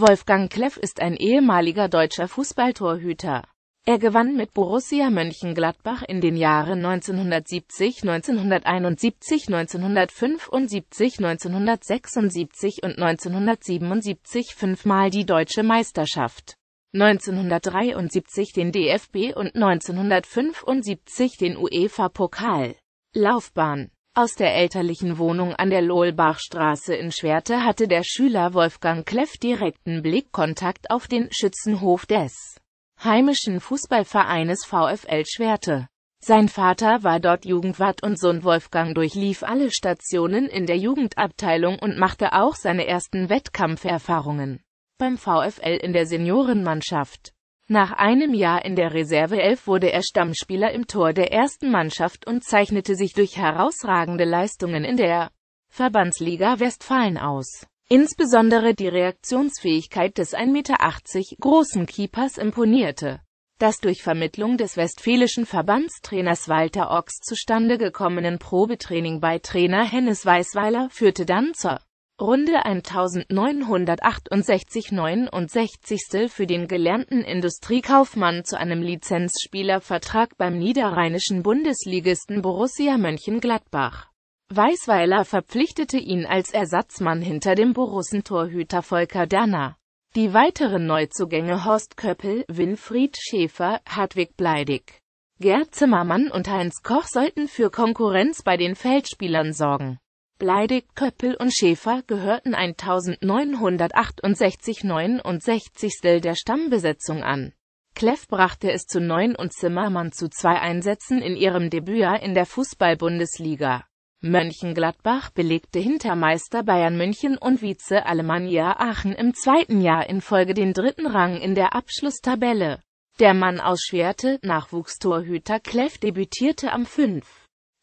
Wolfgang Kleff ist ein ehemaliger deutscher Fußballtorhüter. Er gewann mit Borussia Mönchengladbach in den Jahren 1970, 1971, 1975, 1976 und 1977 fünfmal die Deutsche Meisterschaft, 1973 den DFB und 1975 den UEFA-Pokal. Laufbahn aus der elterlichen Wohnung an der Lohlbachstraße in Schwerte hatte der Schüler Wolfgang Kleff direkten Blickkontakt auf den Schützenhof des heimischen Fußballvereines VfL Schwerte. Sein Vater war dort Jugendwart und Sohn Wolfgang durchlief alle Stationen in der Jugendabteilung und machte auch seine ersten Wettkampferfahrungen beim VfL in der Seniorenmannschaft. Nach einem Jahr in der Reserveelf wurde er Stammspieler im Tor der ersten Mannschaft und zeichnete sich durch herausragende Leistungen in der Verbandsliga Westfalen aus. Insbesondere die Reaktionsfähigkeit des 1,80 Meter großen Keepers imponierte. Das durch Vermittlung des westfälischen Verbandstrainers Walter Ochs zustande gekommenen Probetraining bei Trainer Hennes Weißweiler führte dann zur Runde 1968-69 für den gelernten Industriekaufmann zu einem Lizenzspielervertrag beim niederrheinischen Bundesligisten Borussia Mönchengladbach. Weißweiler verpflichtete ihn als Ersatzmann hinter dem Borussen-Torhüter Volker Danner. Die weiteren Neuzugänge Horst Köppel, Winfried Schäfer, Hartwig Bleidig, Gerd Zimmermann und Heinz Koch sollten für Konkurrenz bei den Feldspielern sorgen. Bleidig, Köppel und Schäfer gehörten 1968-69 der Stammbesetzung an. Kleff brachte es zu neun und Zimmermann zu zwei Einsätzen in ihrem Debütjahr in der Fußball-Bundesliga. Mönchengladbach belegte hinter Meister Bayern München und Vize Alemannia Aachen im zweiten Jahr in Folge den dritten Rang in der Abschlusstabelle. Der Mann aus Schwerte, Nachwuchstorhüter Kleff debütierte am 5.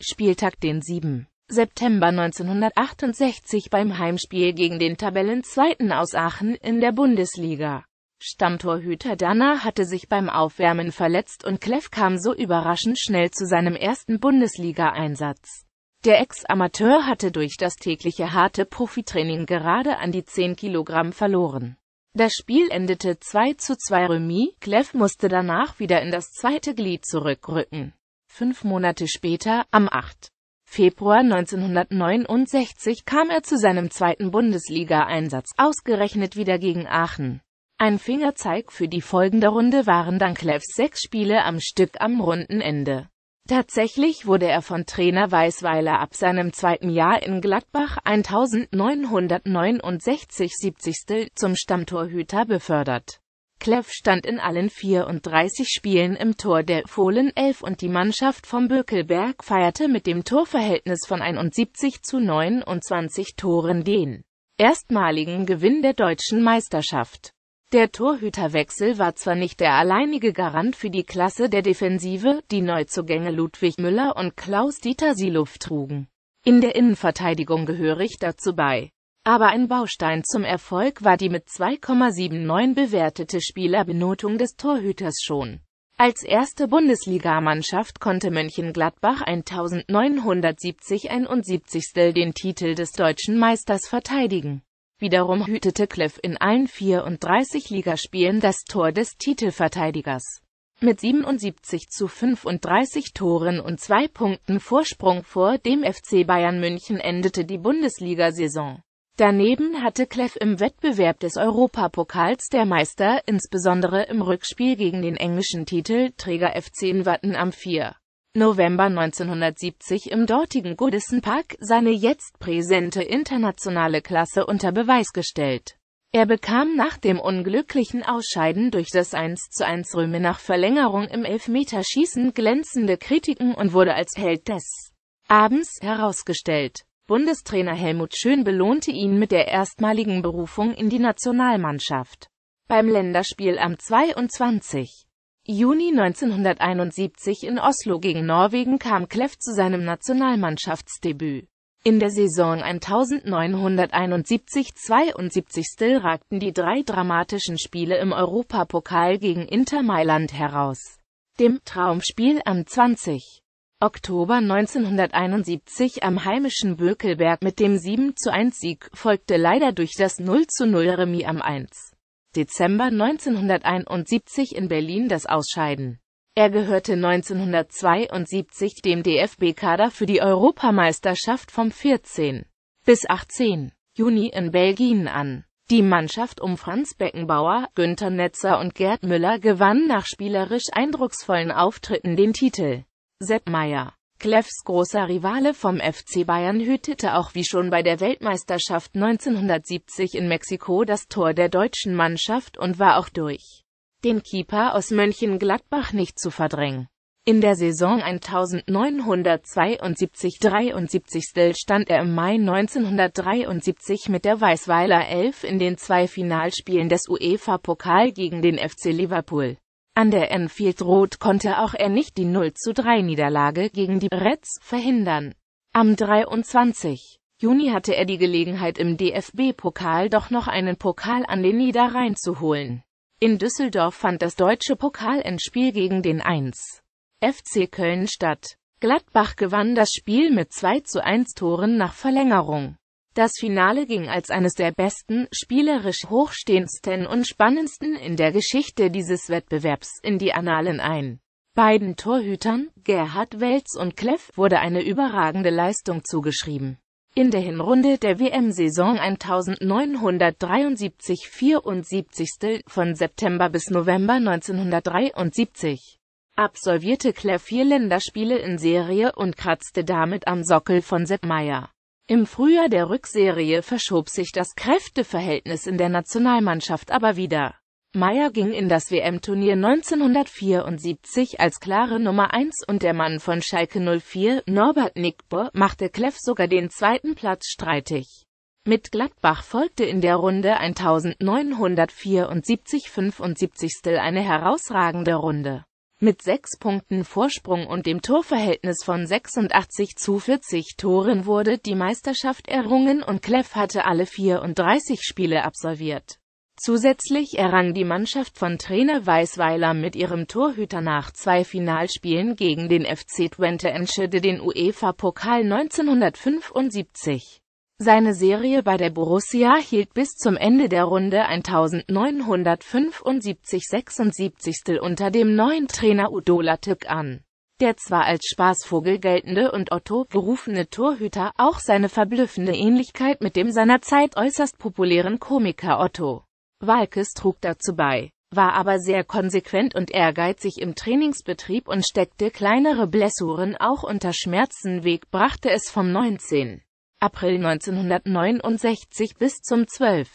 Spieltag den 7. September 1968 beim Heimspiel gegen den Tabellenzweiten aus Aachen in der Bundesliga. Stammtorhüter Danner hatte sich beim Aufwärmen verletzt und Kleff kam so überraschend schnell zu seinem ersten Bundesliga-Einsatz. Der Ex-Amateur hatte durch das tägliche harte Profitraining gerade an die 10 Kilogramm verloren. Das Spiel endete 2 zu 2 Remis, Kleff musste danach wieder in das zweite Glied zurückrücken. Fünf Monate später, am 8. Februar 1969 kam er zu seinem zweiten Bundesliga-Einsatz, ausgerechnet wieder gegen Aachen. Ein Fingerzeig für die folgende Runde waren dann Kleffs sechs Spiele am Stück am Rundenende. Tatsächlich wurde er von Trainer Weißweiler ab seinem zweiten Jahr in Gladbach 1969 70. zum Stammtorhüter befördert. Kleff stand in allen 34 Spielen im Tor der Fohlen 11 und die Mannschaft vom Bökelberg feierte mit dem Torverhältnis von 71 zu 29 Toren den erstmaligen Gewinn der deutschen Meisterschaft. Der Torhüterwechsel war zwar nicht der alleinige Garant für die Klasse der Defensive, die Neuzugänge Ludwig Müller und Klaus-Dieter Siluft trugen. In der Innenverteidigung gehörig dazu bei aber ein Baustein zum Erfolg war die mit 2,79 bewertete Spielerbenotung des Torhüters schon. Als erste Bundesligamannschaft konnte Mönchengladbach 1970 71. den Titel des deutschen Meisters verteidigen. Wiederum hütete Kleff in allen 34 Ligaspielen das Tor des Titelverteidigers. Mit 77 zu 35 Toren und zwei Punkten Vorsprung vor dem FC Bayern München endete die Bundesliga-Saison. Daneben hatte Kleff im Wettbewerb des Europapokals der Meister, insbesondere im Rückspiel gegen den englischen Titelträger FC Watten am 4. November 1970 im dortigen Goodison Park, seine jetzt präsente internationale Klasse unter Beweis gestellt. Er bekam nach dem unglücklichen Ausscheiden durch das 1:1 Röme nach Verlängerung im Elfmeterschießen glänzende Kritiken und wurde als Held des Abends herausgestellt. Bundestrainer Helmut Schön belohnte ihn mit der erstmaligen Berufung in die Nationalmannschaft. Beim Länderspiel am 22. Juni 1971 in Oslo gegen Norwegen kam Kleff zu seinem Nationalmannschaftsdebüt. In der Saison 1971-72 ragten die drei dramatischen Spiele im Europapokal gegen Inter Mailand heraus. Dem Traumspiel am 20. Oktober 1971 am heimischen Bökelberg mit dem 7:1 Sieg folgte leider durch das 0:0 Remis am 1. Dezember 1971 in Berlin das Ausscheiden. Er gehörte 1972 dem DFB-Kader für die Europameisterschaft vom 14. bis 18. Juni in Belgien an. Die Mannschaft um Franz Beckenbauer, Günter Netzer und Gerd Müller gewann nach spielerisch eindrucksvollen Auftritten den Titel. Sepp Meier Kleffs großer Rivale vom FC Bayern hütete auch wie schon bei der Weltmeisterschaft 1970 in Mexiko das Tor der deutschen Mannschaft und war auch durch den Keeper aus Mönchengladbach nicht zu verdrängen. In der Saison 1972-73 stand er im Mai 1973 mit der Weißweiler Elf in den zwei Finalspielen des UEFA-Pokal gegen den FC Liverpool. An der Enfield Road konnte auch er nicht die 0:3 Niederlage gegen die Reds verhindern. Am 23. Juni hatte er die Gelegenheit im DFB-Pokal doch noch einen Pokal an den Niederrhein zu holen. In Düsseldorf fand das deutsche Pokalendspiel gegen den 1. FC Köln statt. Gladbach gewann das Spiel mit 2 zu 1 Toren nach Verlängerung. Das Finale ging als eines der besten, spielerisch hochstehendsten und spannendsten in der Geschichte dieses Wettbewerbs in die Annalen ein. Beiden Torhütern, Gerhard Welz und Kleff, wurde eine überragende Leistung zugeschrieben. In der Hinrunde der WM-Saison 1973-74 von September bis November 1973 absolvierte Claire vier Länderspiele in Serie und kratzte damit am Sockel von Sepp Meier. Im Frühjahr der Rückserie verschob sich das Kräfteverhältnis in der Nationalmannschaft aber wieder. Meier ging in das WM-Turnier 1974 als klare Nummer 1 und der Mann von Schalke 04, Norbert Nickbo, machte Kleff sogar den zweiten Platz streitig. Mit Gladbach folgte in der Runde 1974-75 eine herausragende Runde. Mit sechs Punkten Vorsprung und dem Torverhältnis von 86 zu 40 Toren wurde die Meisterschaft errungen und Kleff hatte alle 34 Spiele absolviert. Zusätzlich errang die Mannschaft von Trainer Weißweiler mit ihrem Torhüter nach zwei Finalspielen gegen den FC Twente Enschede den UEFA-Pokal 1975. Seine Serie bei der Borussia hielt bis zum Ende der Runde 1975-76 unter dem neuen Trainer Udo Lattek an. Der zwar als Spaßvogel geltende und Otto gerufene Torhüter auch seine verblüffende Ähnlichkeit mit dem seinerzeit äußerst populären Komiker Otto Walkes trug dazu bei, war aber sehr konsequent und ehrgeizig im Trainingsbetrieb und steckte kleinere Blessuren auch unter Schmerzen weg, brachte es vom 19. April 1969 bis zum 12.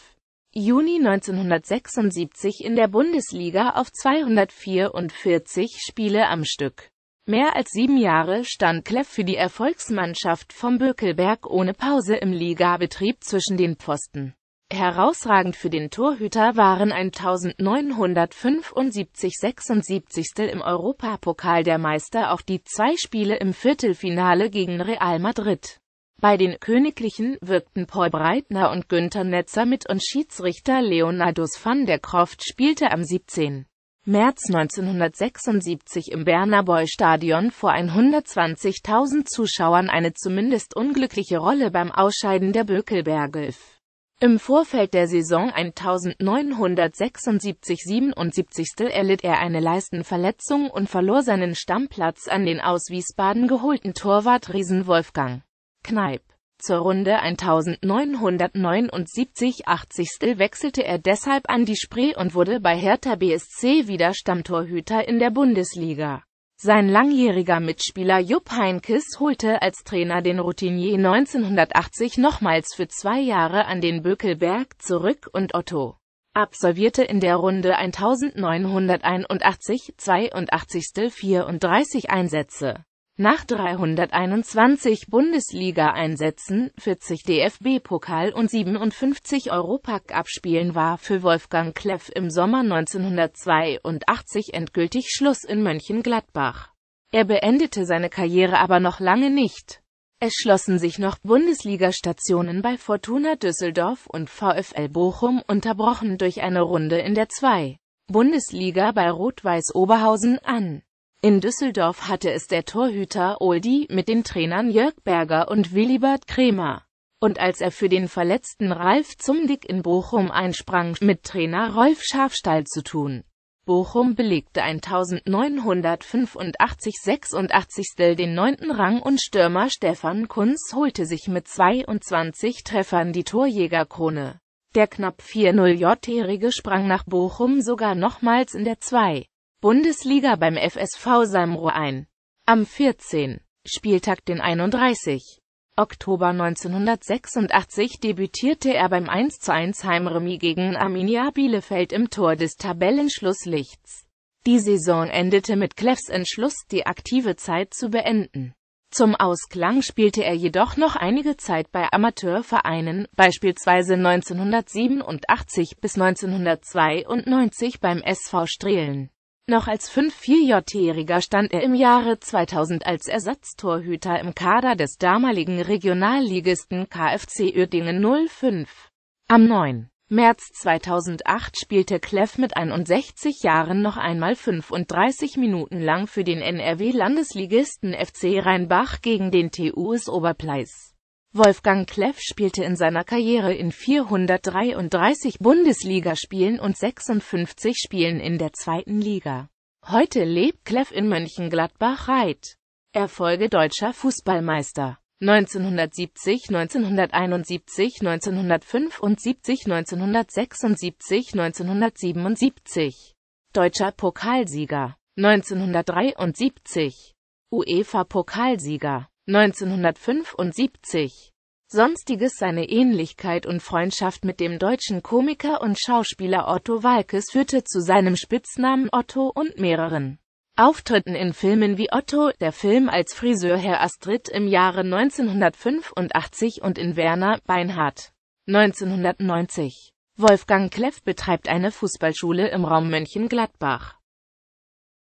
Juni 1976 in der Bundesliga auf 244 Spiele am Stück. Mehr als sieben Jahre stand Kleff für die Erfolgsmannschaft vom Bökelberg ohne Pause im Ligabetrieb zwischen den Pfosten. Herausragend für den Torhüter waren 1975-76 im Europapokal der Meister auch die zwei Spiele im Viertelfinale gegen Real Madrid. Bei den Königlichen wirkten Paul Breitner und Günther Netzer mit und Schiedsrichter Leonardus van der Croft spielte am 17. März 1976 im Bernaboy Stadion vor 120.000 Zuschauern eine zumindest unglückliche Rolle beim Ausscheiden der Bökelbergelf. Im Vorfeld der Saison 1976-77 erlitt er eine Leistenverletzung und verlor seinen Stammplatz an den aus Wiesbaden geholten Torwart Riesen Wolfgang Kneip. Zur Runde 1979-80 wechselte er deshalb an die Spree und wurde bei Hertha BSC wieder Stammtorhüter in der Bundesliga. Sein langjähriger Mitspieler Jupp Heynckes holte als Trainer den Routinier 1980 nochmals für zwei Jahre an den Bökelberg zurück und Otto absolvierte in der Runde 1981 82. 34 Einsätze. Nach 321 Bundesliga-Einsätzen, 40 DFB-Pokal und 57 Europacup-Spielen war für Wolfgang Kleff im Sommer 1982 endgültig Schluss in Mönchengladbach. Er beendete seine Karriere aber noch lange nicht. Es schlossen sich noch Bundesliga-Stationen bei Fortuna Düsseldorf und VfL Bochum unterbrochen durch eine Runde in der 2. Bundesliga bei Rot-Weiß Oberhausen an. In Düsseldorf hatte es der Torhüter Oldie mit den Trainern Jörg Berger und Willibert Kremer. Und als er für den verletzten Ralf Zumdick in Bochum einsprang, mit Trainer Rolf Schafstall zu tun. Bochum belegte 1985 86. den neunten Rang und Stürmer Stefan Kunz holte sich mit 22 Treffern die Torjägerkrone. Der knapp 4-0-Jährige sprang nach Bochum sogar nochmals in der 2. Bundesliga beim FSV Salmrohr ein. Am 14. Spieltag den 31. Oktober 1986 debütierte er beim 1:1 Heimremis gegen Arminia Bielefeld im Tor des Tabellenschlusslichts. Die Saison endete mit Kleffs Entschluss, die aktive Zeit zu beenden. Zum Ausklang spielte er jedoch noch einige Zeit bei Amateurvereinen, beispielsweise 1987 bis 1992 beim SV Strehlen. Noch als 5-4-Jähriger stand er im Jahre 2000 als Ersatztorhüter im Kader des damaligen Regionalligisten KFC Uerdingen 05. Am 9. März 2008 spielte Kleff mit 61 Jahren noch einmal 35 Minuten lang für den NRW-Landesligisten FC Rheinbach gegen den TuS Oberpleis. Wolfgang Kleff spielte in seiner Karriere in 433 Bundesligaspielen und 56 Spielen in der zweiten Liga. Heute lebt Kleff in Mönchengladbach-Reit. Erfolge deutscher Fußballmeister 1970, 1971, 1975, 1976, 1977. Deutscher Pokalsieger 1973. UEFA-Pokalsieger 1975. Sonstiges Seine Ähnlichkeit und Freundschaft mit dem deutschen Komiker und Schauspieler Otto Walkes führte zu seinem Spitznamen Otto und mehreren Auftritten in Filmen wie Otto, der Film als Friseurherr Astrid im Jahre 1985 und in Werner, Beinhardt 1990. Wolfgang Kleff betreibt eine Fußballschule im Raum Mönchengladbach.